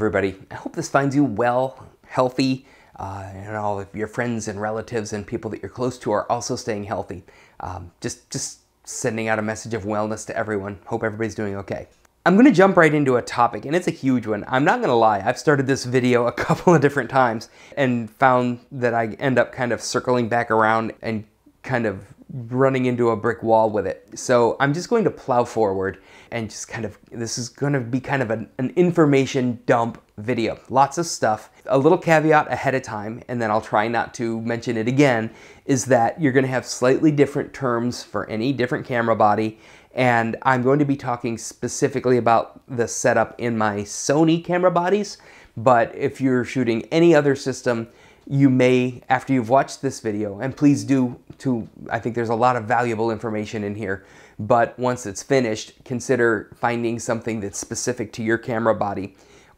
Everybody, I hope this finds you well, healthy, uh, and all of your friends and relatives and people that you're close to are also staying healthy. Um, just, just sending out a message of wellness to everyone. Hope everybody's doing okay. I'm gonna jump right into a topic, and it's a huge one. I'm not gonna lie, I've started this video a couple of different times and found that I end up kind of circling back around and kind of running into a brick wall with it. So I'm just going to plow forward and just kind of, this is going to be kind of an, an, information dump video. Lots of stuff. A little caveat ahead of time, and then I'll try not to mention it again, is that you're going to have slightly different terms for any different camera body. And I'm going to be talking specifically about the setup in my Sony camera bodies. But if you're shooting any other system, you may, after you've watched this video, and please do to, I think there's a lot of valuable information in here, but once it's finished, consider finding something that's specific to your camera body.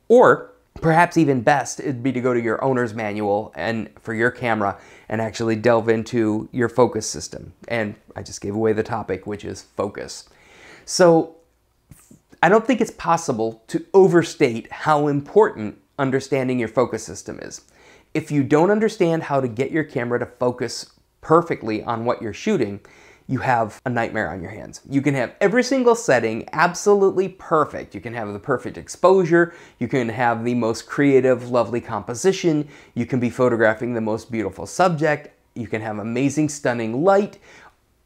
Or perhaps even best, it'd be to go to your owner's manual and for your camera and actually delve into your focus system. And I just gave away the topic, which is focus. So I don't think it's possible to overstate how important understanding your focus system is. If you don't understand how to get your camera to focus perfectly on what you're shooting, you have a nightmare on your hands. You can have every single setting absolutely perfect. You can have the perfect exposure. You can have the most creative, lovely composition. You can be photographing the most beautiful subject. You can have amazing, stunning light.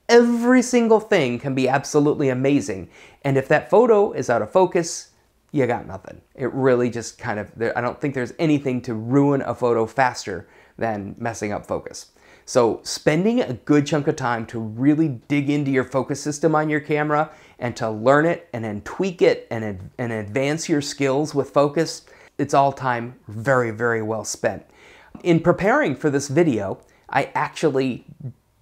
Every single thing can be absolutely amazing. And if that photo is out of focus, you got nothing. It really just kind of, I don't think there's anything to ruin a photo faster than messing up focus. So spending a good chunk of time to really dig into your focus system on your camera and to learn it and then tweak it and, and advance your skills with focus, it's all time very, very well spent. In preparing for this video, I actually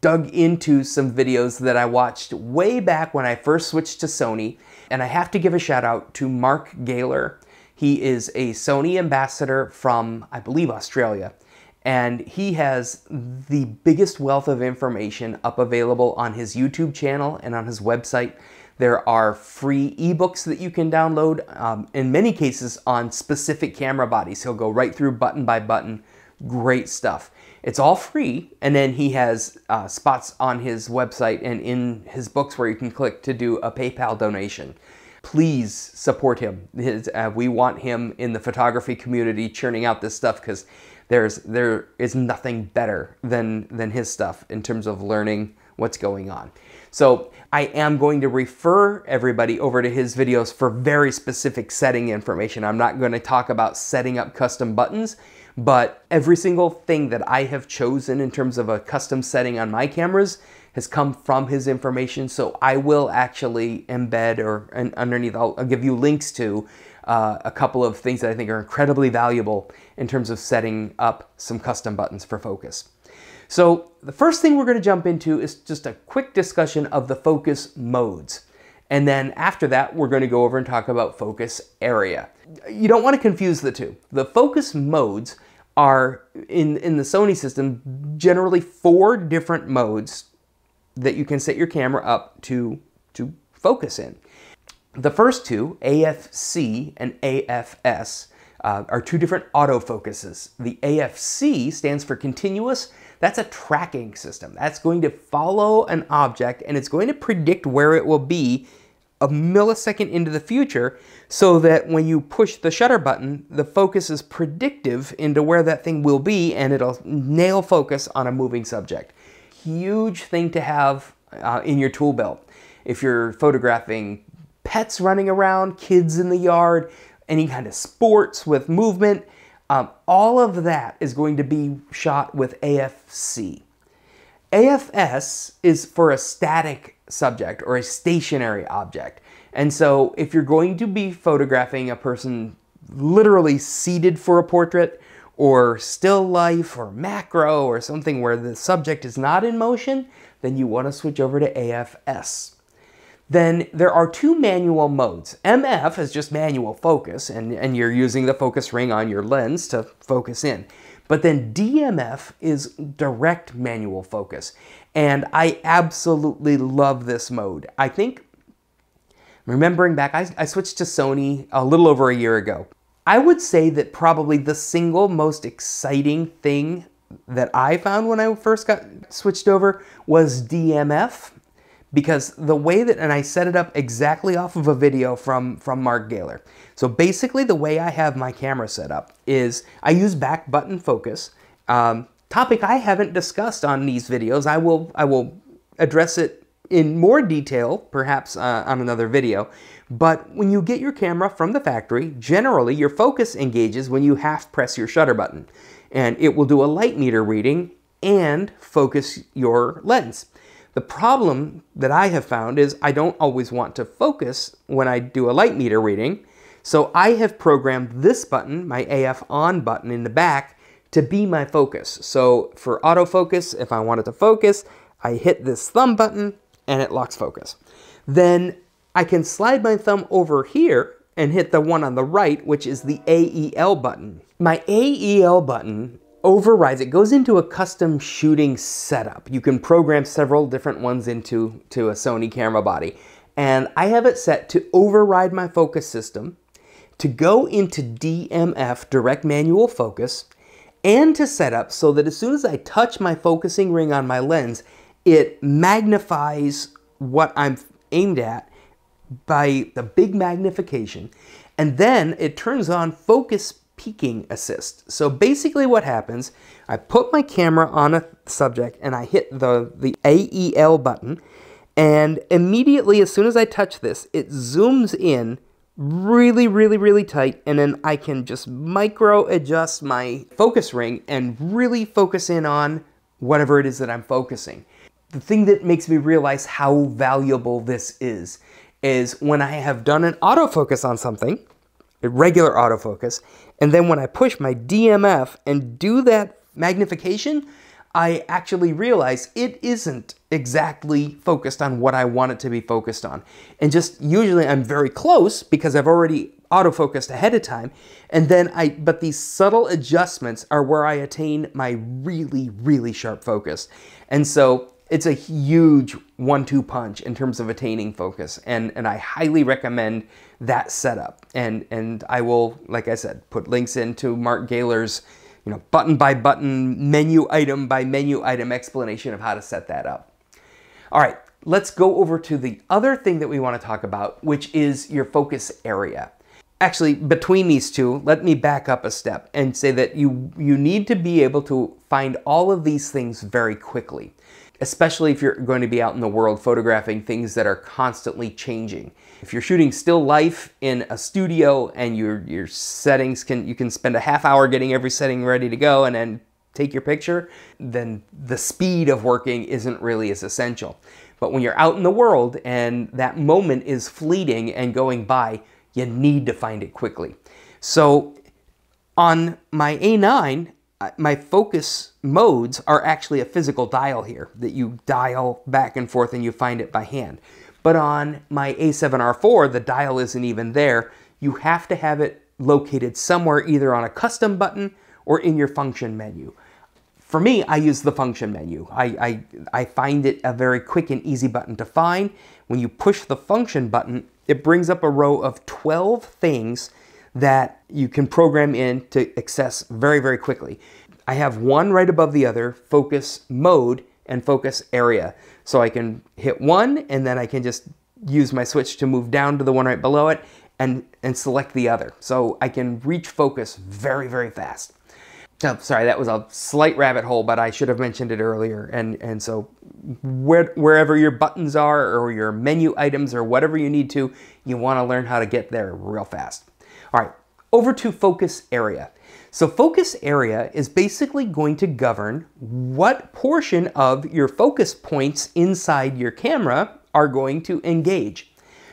dug into some videos that I watched way back when I first switched to Sony and I have to give a shout out to Mark Galer. He is a Sony ambassador from, I believe, Australia. And he has the biggest wealth of information up available on his YouTube channel and on his website. There are free ebooks that you can download, um, in many cases on specific camera bodies. He'll go right through button by button. Great stuff. It's all free, and then he has uh, spots on his website and in his books where you can click to do a PayPal donation. Please support him. His, uh, we want him in the photography community churning out this stuff because there's there is nothing better than than his stuff in terms of learning what's going on. So I am going to refer everybody over to his videos for very specific setting information. I'm not going to talk about setting up custom buttons but every single thing that I have chosen in terms of a custom setting on my cameras has come from his information. So I will actually embed or underneath, I'll, I'll give you links to uh, a couple of things that I think are incredibly valuable in terms of setting up some custom buttons for focus. So the first thing we're going to jump into is just a quick discussion of the focus modes. And then after that, we're going to go over and talk about focus area. You don't want to confuse the two. The focus modes are in, in the Sony system generally four different modes that you can set your camera up to, to focus in. The first two, AFC and AFS, uh, are two different autofocuses. The AFC stands for continuous. That's a tracking system. That's going to follow an object and it's going to predict where it will be a millisecond into the future so that when you push the shutter button, the focus is predictive into where that thing will be and it'll nail focus on a moving subject. Huge thing to have uh, in your tool belt. If you're photographing pets running around, kids in the yard, any kind of sports with movement, um, all of that is going to be shot with AFC. AFS is for a static subject or a stationary object. And so if you're going to be photographing a person literally seated for a portrait or still life or macro or something where the subject is not in motion, then you want to switch over to AFS. Then there are two manual modes. MF is just manual focus and, and you're using the focus ring on your lens to focus in. But then DMF is direct manual focus. And I absolutely love this mode. I think, remembering back, I, I switched to Sony a little over a year ago. I would say that probably the single most exciting thing that I found when I first got switched over was DMF because the way that, and I set it up exactly off of a video from, from Mark Galer. So basically the way I have my camera set up is I use back button focus. Um, topic I haven't discussed on these videos. I will, I will address it in more detail, perhaps uh, on another video. But when you get your camera from the factory, generally your focus engages when you half press your shutter button. And it will do a light meter reading and focus your lens. The problem that I have found is I don't always want to focus when I do a light meter reading. So I have programmed this button, my AF on button in the back, to be my focus. So for autofocus, if I wanted to focus, I hit this thumb button and it locks focus. Then I can slide my thumb over here and hit the one on the right, which is the AEL button. My AEL button overrides, it goes into a custom shooting setup. You can program several different ones into to a Sony camera body. And I have it set to override my focus system, to go into DMF, direct manual focus, and to set up so that as soon as I touch my focusing ring on my lens, it magnifies what I'm aimed at by the big magnification. And then it turns on focus peaking assist. So basically what happens, I put my camera on a subject and I hit the, the AEL button and immediately as soon as I touch this, it zooms in really, really, really tight and then I can just micro adjust my focus ring and really focus in on whatever it is that I'm focusing. The thing that makes me realize how valuable this is, is when I have done an autofocus on something, a regular autofocus, and then when I push my DMF and do that magnification, I actually realize it isn't exactly focused on what I want it to be focused on. And just usually I'm very close because I've already autofocused ahead of time. And then I, but these subtle adjustments are where I attain my really, really sharp focus. And so it's a huge one-two punch in terms of attaining focus. And, and I highly recommend that setup. And, and I will, like I said, put links into Mark Galer's you know, button by button, menu item by menu item explanation of how to set that up. All right, let's go over to the other thing that we want to talk about, which is your focus area. Actually, between these two, let me back up a step and say that you, you need to be able to find all of these things very quickly especially if you're going to be out in the world photographing things that are constantly changing. If you're shooting still life in a studio and your, your settings can, you can spend a half hour getting every setting ready to go and then take your picture, then the speed of working isn't really as essential. But when you're out in the world and that moment is fleeting and going by, you need to find it quickly. So on my A9, my focus modes are actually a physical dial here that you dial back and forth and you find it by hand. But on my A7R4, the dial isn't even there. You have to have it located somewhere either on a custom button or in your function menu. For me, I use the function menu. I, I, I find it a very quick and easy button to find. When you push the function button, it brings up a row of 12 things that you can program in to access very, very quickly. I have one right above the other, focus mode and focus area. So I can hit one and then I can just use my switch to move down to the one right below it and, and select the other. So I can reach focus very, very fast. Oh, sorry, that was a slight rabbit hole, but I should have mentioned it earlier. And, and so where, wherever your buttons are or your menu items or whatever you need to, you want to learn how to get there real fast. All right, over to focus area. So focus area is basically going to govern what portion of your focus points inside your camera are going to engage.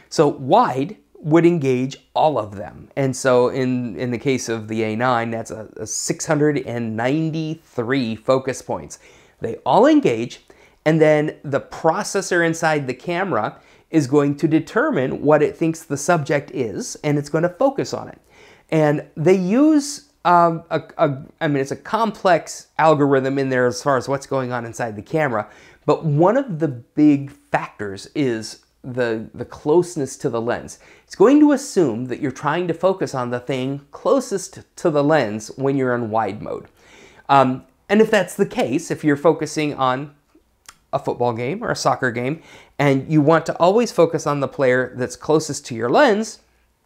So wide would engage all of them. And so in, in the case of the A9, that's a, a 693 focus points. They all engage, and then the processor inside the camera is going to determine what it thinks the subject is, and it's going to focus on it. And they use um, a, a, I mean, it's a complex algorithm in there as far as what's going on inside the camera. But one of the big factors is the, the closeness to the lens. It's going to assume that you're trying to focus on the thing closest to the lens when you're in wide mode. Um, and if that's the case, if you're focusing on a football game or a soccer game and you want to always focus on the player that's closest to your lens,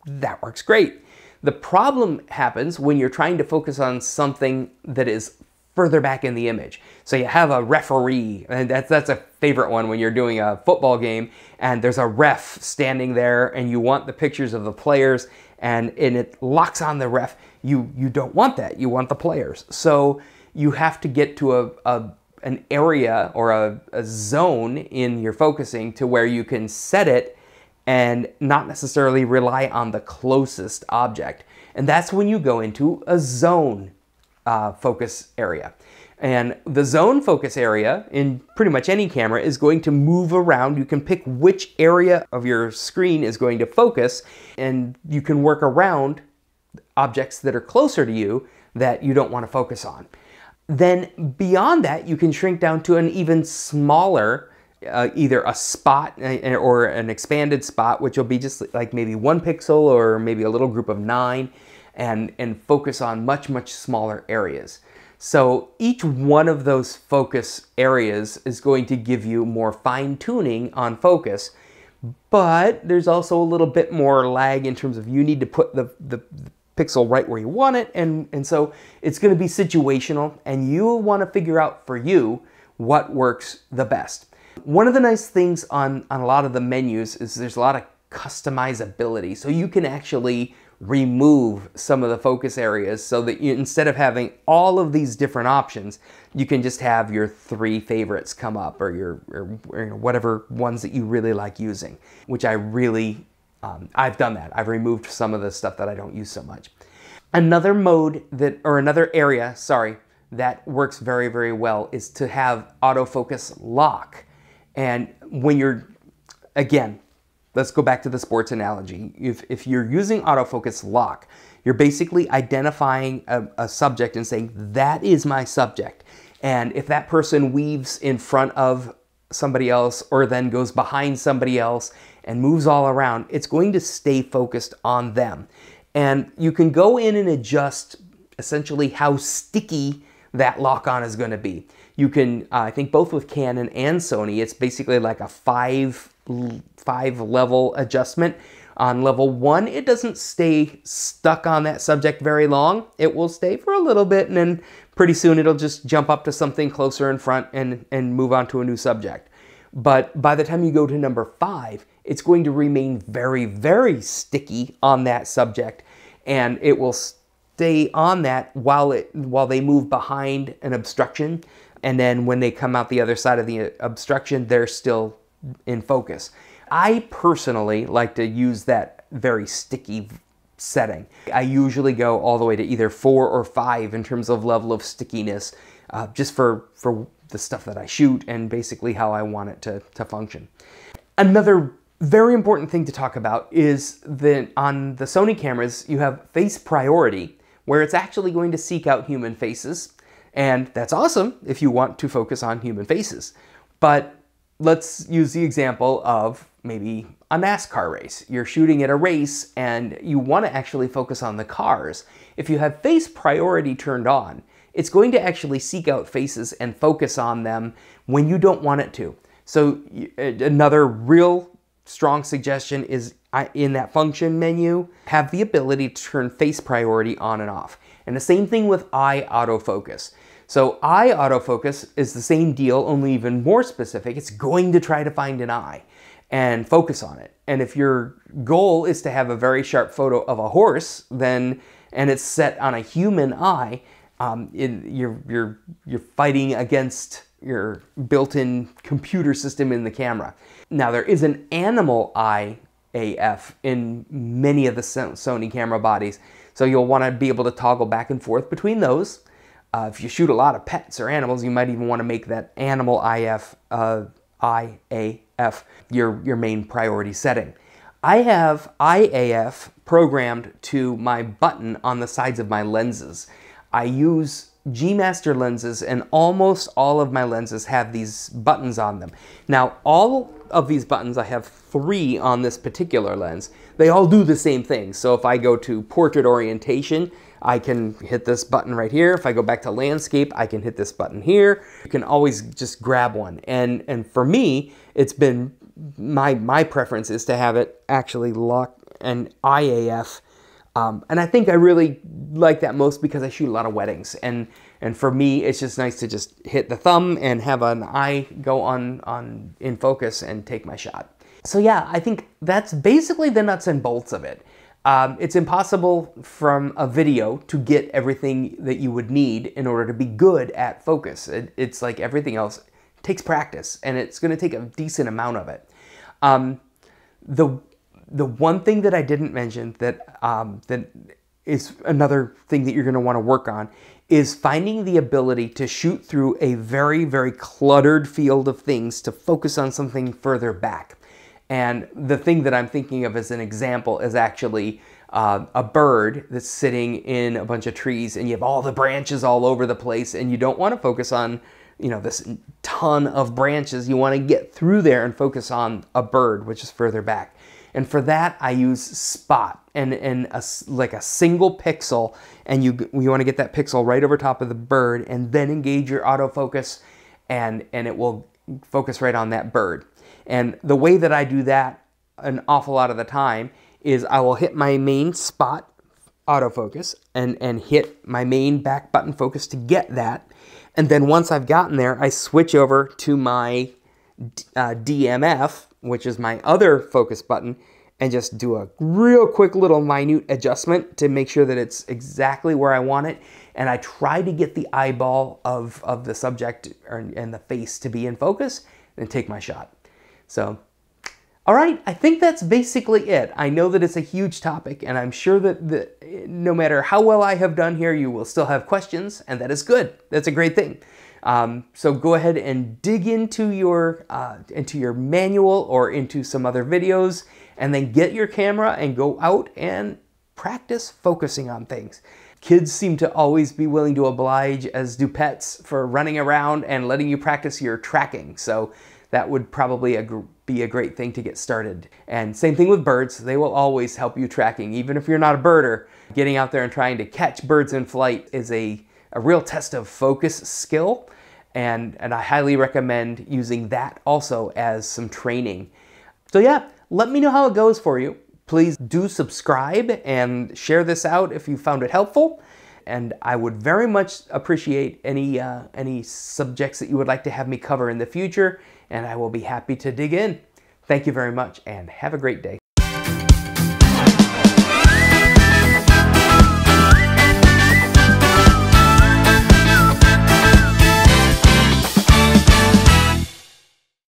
that works great. The problem happens when you're trying to focus on something that is further back in the image. So you have a referee, and that's, that's a favorite one when you're doing a football game, and there's a ref standing there, and you want the pictures of the players, and, and it locks on the ref. You, you don't want that, you want the players. So you have to get to a, a an area or a, a zone in your focusing to where you can set it and not necessarily rely on the closest object. And that's when you go into a zone uh, focus area. And the zone focus area in pretty much any camera is going to move around. You can pick which area of your screen is going to focus, and you can work around objects that are closer to you that you don't want to focus on. Then beyond that, you can shrink down to an even smaller, uh, either a spot uh, or an expanded spot, which will be just like maybe one pixel or maybe a little group of nine and, and focus on much, much smaller areas. So each one of those focus areas is going to give you more fine tuning on focus, but there's also a little bit more lag in terms of you need to put the, the, the pixel right where you want it. And, and so it's gonna be situational and you'll wanna figure out for you what works the best. One of the nice things on, on a lot of the menus is there's a lot of customizability. So you can actually remove some of the focus areas so that you, instead of having all of these different options, you can just have your three favorites come up or your or, or whatever ones that you really like using, which I really, um, I've done that. I've removed some of the stuff that I don't use so much. Another mode that, or another area, sorry, that works very, very well is to have autofocus lock. And when you're, again, let's go back to the sports analogy. If, if you're using autofocus lock, you're basically identifying a, a, subject and saying, that is my subject. And if that person weaves in front of somebody else or then goes behind somebody else and moves all around, it's going to stay focused on them. And you can go in and adjust essentially how sticky that lock on is going to be. You can, uh, I think both with Canon and Sony, it's basically like a five five level adjustment. On level one, it doesn't stay stuck on that subject very long. It will stay for a little bit and then pretty soon it'll just jump up to something closer in front and, and move on to a new subject. But by the time you go to number five, it's going to remain very, very sticky on that subject and it will stay on that while it while they move behind an obstruction and then when they come out the other side of the uh, obstruction they're still in focus. I personally like to use that very sticky setting. I usually go all the way to either four or five in terms of level of stickiness, uh, just for, for the stuff that I shoot and basically how I want it to, to function. Another very important thing to talk about is that on the Sony cameras, you have face priority, where it's actually going to seek out human faces. And that's awesome if you want to focus on human faces. But let's use the example of maybe a NASCAR race. You're shooting at a race and you want to actually focus on the cars. If you have face priority turned on, it's going to actually seek out faces and focus on them when you don't want it to. So another real strong suggestion is in that function menu, have the ability to turn face priority on and off. And the same thing with eye autofocus. So eye autofocus is the same deal, only even more specific. It's going to try to find an eye and focus on it. And if your goal is to have a very sharp photo of a horse, then and it's set on a human eye, um, it, you're you're you're fighting against your built-in computer system in the camera. Now there is an animal eye AF in many of the Sony camera bodies, so you'll want to be able to toggle back and forth between those. Uh, if you shoot a lot of pets or animals, you might even want to make that animal IF, uh, IAF your, your main priority setting. I have IAF programmed to my button on the sides of my lenses. I use G Master lenses and almost all of my lenses have these buttons on them. Now, all of these buttons, I have three on this particular lens. They all do the same thing. So if I go to portrait orientation, I can hit this button right here. If I go back to landscape, I can hit this button here. You can always just grab one. And, and for me, it's been my, my preference is to have it actually lock an IAF um, and I think I really like that most because I shoot a lot of weddings. And, and for me, it's just nice to just hit the thumb and have an eye go on, on in focus and take my shot. So yeah, I think that's basically the nuts and bolts of it. Um, it's impossible from a video to get everything that you would need in order to be good at focus. It, it's like everything else takes practice, and it's going to take a decent amount of it. Um, the the one thing that I didn't mention that um, that is another thing that you're going to want to work on is finding the ability to shoot through a very very cluttered field of things to focus on something further back. And the thing that I'm thinking of as an example is actually uh, a bird that's sitting in a bunch of trees and you have all the branches all over the place and you don't want to focus on you know this ton of branches you want to get through there and focus on a bird which is further back and for that, I use spot and, and a, like a single pixel. And you, you want to get that pixel right over top of the bird and then engage your autofocus and, and it will focus right on that bird. And the way that I do that an awful lot of the time is I will hit my main spot autofocus and, and hit my main back button focus to get that. And then once I've gotten there, I switch over to my uh, DMF which is my other focus button, and just do a real quick little minute adjustment to make sure that it's exactly where I want it. And I try to get the eyeball of, of the subject and the face to be in focus and take my shot. So, all right, I think that's basically it. I know that it's a huge topic, and I'm sure that the, no matter how well I have done here, you will still have questions, and that is good. That's a great thing. Um, so go ahead and dig into your, uh, into your manual or into some other videos and then get your camera and go out and practice focusing on things. Kids seem to always be willing to oblige, as do pets, for running around and letting you practice your tracking. So that would probably a be a great thing to get started. And same thing with birds, they will always help you tracking. Even if you're not a birder, getting out there and trying to catch birds in flight is a, a real test of focus skill and, and I highly recommend using that also as some training. So yeah, let me know how it goes for you. Please do subscribe and share this out if you found it helpful. And I would very much appreciate any, uh, any subjects that you would like to have me cover in the future, and I will be happy to dig in. Thank you very much, and have a great day.